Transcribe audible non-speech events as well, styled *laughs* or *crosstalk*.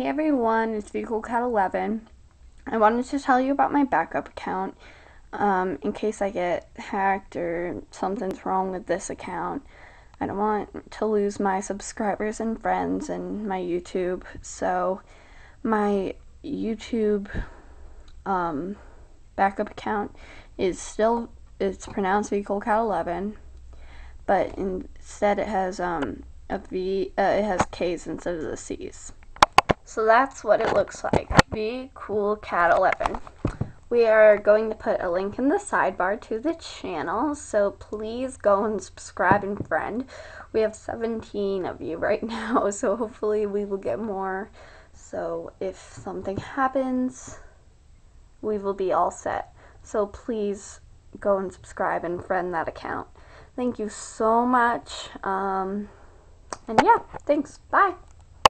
Hey everyone, it's vcoolcat11. I wanted to tell you about my backup account um, in case I get hacked or something's wrong with this account. I don't want to lose my subscribers and friends and my YouTube, so my YouTube um, backup account is still, it's pronounced vcoolcat11, but instead it has um, a V, uh, it has K's instead of the C's. So that's what it looks like. Be Cool Cat 11. We are going to put a link in the sidebar to the channel, so please go and subscribe and friend. We have 17 of you right *laughs* now, so hopefully we will get more. So if something happens, we will be all set. So please go and subscribe and friend that account. Thank you so much. Um, and yeah, thanks. Bye.